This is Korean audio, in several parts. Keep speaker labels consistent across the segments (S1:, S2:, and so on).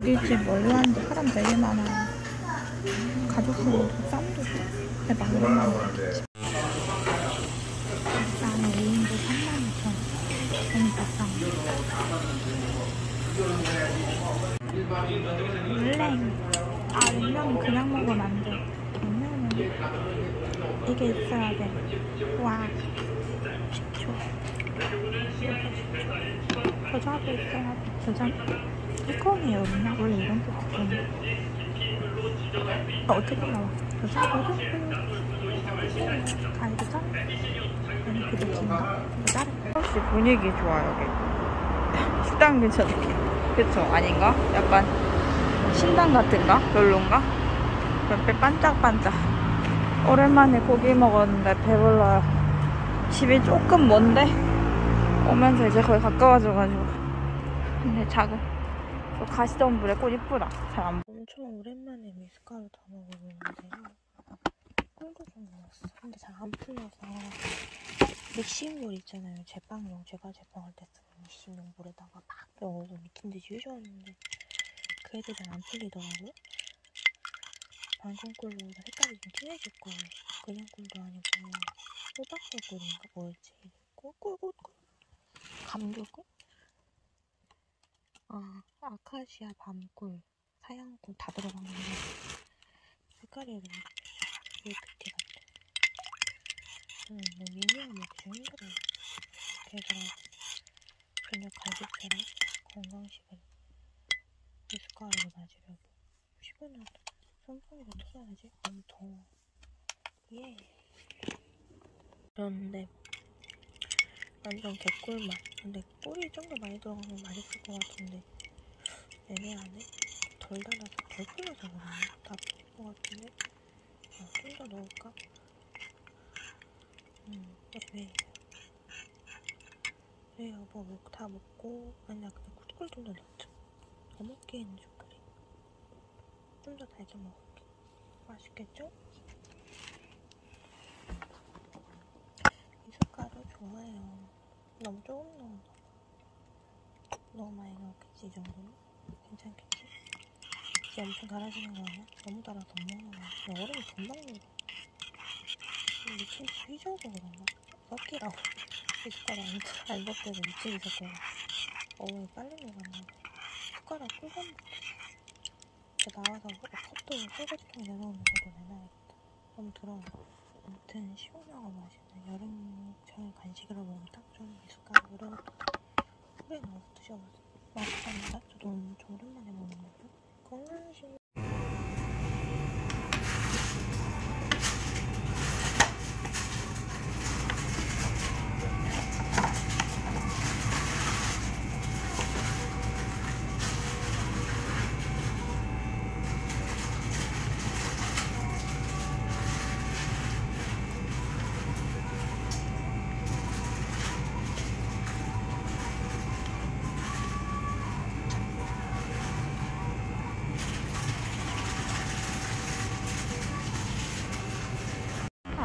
S1: 여기 집 멀리 왔는데 사람 되게 많아요. 가족수도 쌈도 대박 오랜만에. 나는 5인분 32,000원. 너무 비싸. 물냉. 아, 냉면은 그냥 먹으면 안 돼. 냉면은 이게 있어야 돼. 와. 10초. 저자도 있어야 돼. 저자. 뚜껑이 없나? 원래 이런 뚜껑이. 어, 어떻게 나와? 저자거든? 가이드자? 아니, 그게 긴가? 이거 다른
S2: 혹시 분위기 좋아 여기 식당 괜찮아 그쵸 아닌가? 약간 신당 같은가? 별론가? 별빛 반짝반짝 오랜만에 고기 먹었는데 배불러요 집이 조금 먼데 오면서 이제 거의 가까워져가지고 근데 작은 저 가시던 불에 꽃 이쁘다 잘 안
S1: 엄청 오랜만에 미숫가루 다 먹어보는데요. 꿀도 좀 넣었어. 근데 잘 안 풀려서 믹싱볼 있잖아요. 제빵용 제가 제빵할 때 쓰는 믹싱용 물에다가 막 넣어서 미친 듯이 해줬는데 그래도 잘 안 풀리더라고요. 방송꿀로 색깔이 좀 진해질 거예요. 그냥 꿀도 아니고 호박꿀 꿀인가 뭐였지? 꿀꿀꿀꿀 감귤꿀? 아 아카시아 밤꿀 사양꿀 다 들어갔는데 색깔이 왜 밀크티 같아. 저는 뭐 미니어 먹기 좀 힘들어요. 그래서 그냥 갈비처럼 건강식을 미숫가루로 맞으려고 피곤하다. 선풍기를 틀어야지. 너무 더워. 예. 그런데 완전 개꿀맛. 근데 꿀이 좀 더 많이 들어가면 맛있을 것 같은데 애매하네. 덜 달아서 덜 풀려서 그러나? 다 풀린 것 같은데? 아, 좀더 넣을까? 음, 애매해요. 네, 여보, 뭐, 다 먹고, 아니야, 그냥 꿀꿀 좀더 넣자. 더 먹기에는 좀 그래. 좀 더 달게 먹을게. 맛있겠죠? 미숫가루 좋아요. 너무 조금 봐. 너무 많이 넣었겠지, 이 정도는? 괜찮겠지? 이제 엄청 달아지는 거 아니야? 너무 달아서 못 먹는 거야. 야, 얼음이 금방 녹아. 미친 휘저어서 그런가? 섞이라고. 숟가락 안, 안 섞여서 미치게 섞여. 어우, 빨리 녹았나 봐. 숟가락 꿀감 먹겠어. 나와서 컵도 쇠거통에 내놓는 것도 내놔야겠다. 너무 더러워. 아무튼 시원하고 맛있는 여름철 간식으로 먹으면 딱 좋은 미숫가루 이런 것도 물에 넣어서 드셔보세요. 맛있답니다. 저도 엄청 오랜만에 먹는 거고. 건강식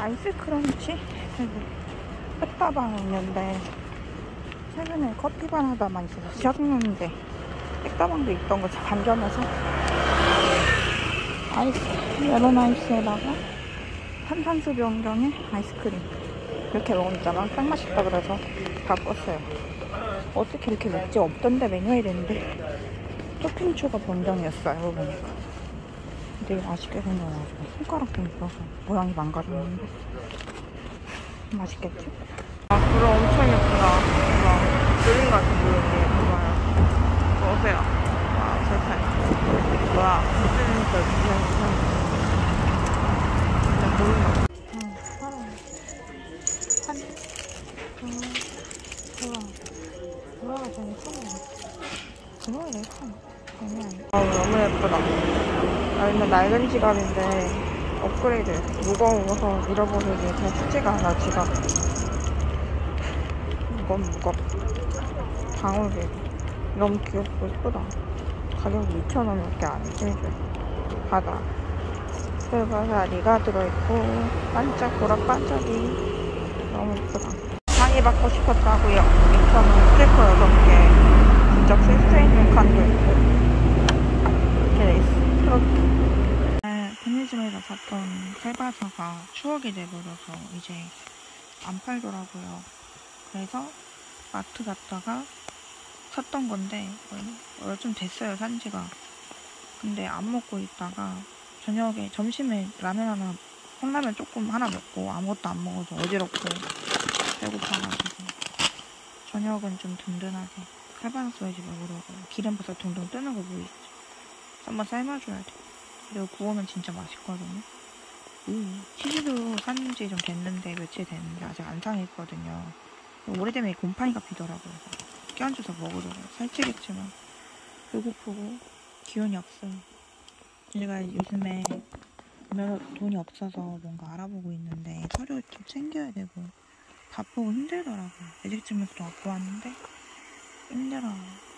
S2: 아이스 crunch? 백다방 있는데 최근에 커피반하다만 있어서 시작했는데 백다방도 있던 거 발견해서 아이스 메론 아이스에다가 탄산수 변경에 아이스크림 이렇게 먹으니까 딱 맛있다 그래서 바꿨어요. 어떻게 이렇게 맥지? 없던데 메뉴에 이랬는데. 토핑 추가 변경이었어요 알고 보니까 되게 맛있게 생겨가지고 손가락 좀 있어서 모양이 망가졌는데 맛있겠지? 아 구름 엄청 예쁘다. 대박 그림 같은 구름이 좋아요. 보세요? 와 세상에 뭐야 진짜 진짜 진짜
S1: 응, 사람. 한, 음, 아니야.
S2: 아 너무 예쁘다. 아 근데 낡은 지갑인데 업그레이드 무거워서 잃어버리기 잘 쉽지가 않아 지갑. 이건 무겁다 방울비 너무 귀엽고 예쁘다. 가격이 2,000원밖에 안 해줘. 바다 실버사리가 들어있고 반짝 보락 반짝이. 너무 예쁘다. 상의 받고 싶었다고요. 2,000원 스티커 6개. 진짜 쓸수 있는 칸도 있고 편의점에서 샀던 칼바사가 추억이 돼버려서 이제 안 팔더라고요. 그래서 마트 갔다가 샀던 건데 어, 좀 됐어요 산 지가. 근데 안 먹고 있다가 저녁에 점심에 라면 하나 컵라면 조금 하나 먹고 아무것도 안 먹어서 어지럽고 배고파가지고 저녁은 좀 든든하게 칼바사 소야지 먹으려고요. 기름 벌써 둥둥 뜨는 거 보이시죠? 한번 삶아줘야 돼. 그리고 구우면 진짜 맛있거든요. 음, 치즈도 산 지 좀 됐는데 며칠 됐는데 아직 안 상했거든요. 오래되면 곰팡이가 피더라고요. 껴안줘서 먹으려고요. 살찌겠지만 배고프고 기운이 없어요. 제가 요즘에 돈이 없어서 뭔가 알아보고 있는데 서류 좀 챙겨야 되고 바쁘고 힘들더라고요. 매직증명서도 갖고 왔는데 힘들어요.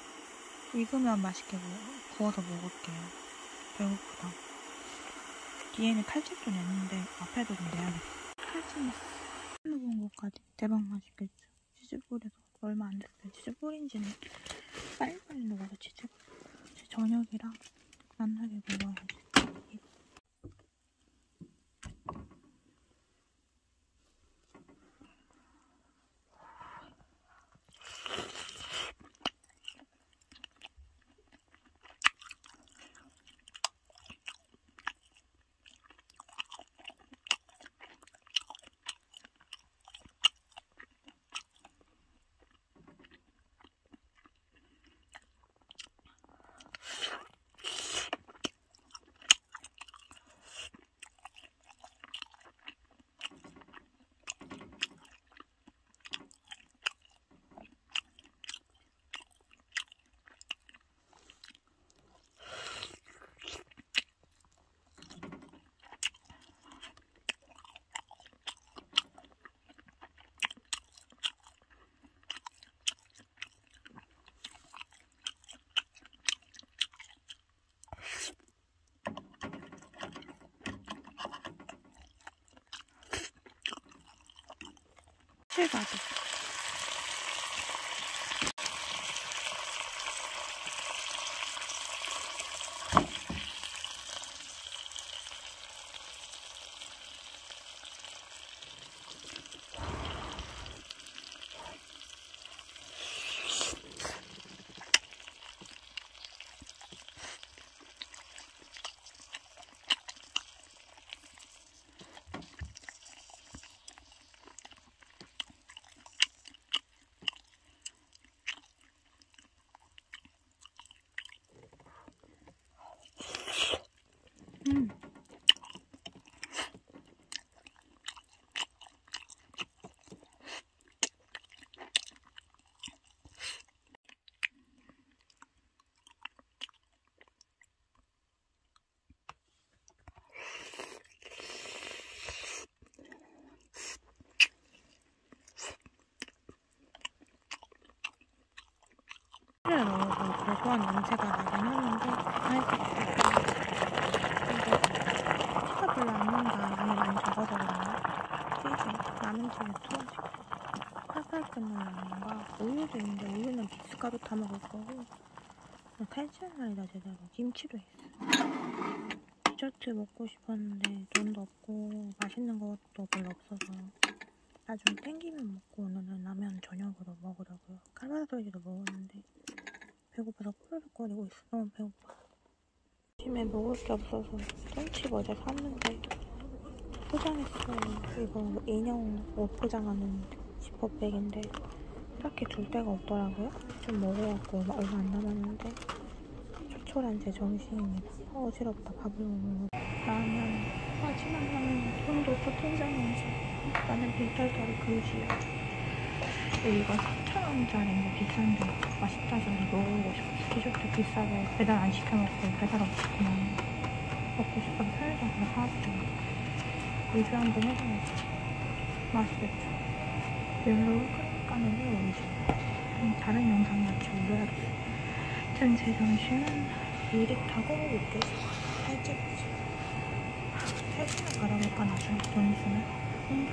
S2: 익으면 맛있게 먹- 구워서 먹을게요. 배고프다. 뒤에는 칼집도 냈는데 앞에도 좀 내야겠어. 칼집 냈어. 먹은 것까지 대박 맛있겠죠. 치즈 뿌려서 얼마 안 됐어요. 치즈 뿌린 지는 빨리빨리 녹아서 치즈가. 제 저녁이랑 만나게 먹어야 지. 음. 술을 넣어서 고소한 냄새가 나긴 하는데 맛있겠어요. 근데 티가 별로 안 난다. 양이 많이 적어서 그런가? 치즈, 라면집에 투하시고 팔팔 끓는 라면과 우유도 있는데 우유는 미숫가루 타 먹을 거고 탈출날이다 제대로 김치도 있어. 디저트 먹고 싶었는데 돈도 없고 맛있는 것도 별로 없어서 나중에 땡기면 먹고 오늘은 라면 저녁으로 먹으려고요. 칼바도이도 먹었는데 배고파서 꼬르륵거리고 있어. 너무 배고파. 아침에 먹을 게 없어서 똥칩 어제 샀는데 포장했어요. 이거 인형 옷 포장하는 지퍼백인데 딱히 둘 데가 없더라고요. 좀 먹어갖고 얼마 안 남았는데 초촐한 제 정신입니다. 아, 어지럽다. 밥을 못 먹어. 라면 마지막 라면 통장에 있어. 나는 빈털터리 금지야. 이거 4,000원짜리인데 비싼데 맛있다 해서 먹어보고 싶어. 디저트 비싸게 배달 안 시켜먹고 배달 없이 그냥 먹고 싶어서 편의점 가서 사왔어요. 리뷰 한번 해봐야지. 맛있겠죠? 끓일까는 해요, 이제. 음, 다른 영상 같이 올려야겠어. 아무튼 제 정신은 일이 타고 올게요. 살찌겠지. 살찌는 가라니까 나중에 돈 있으면. 음.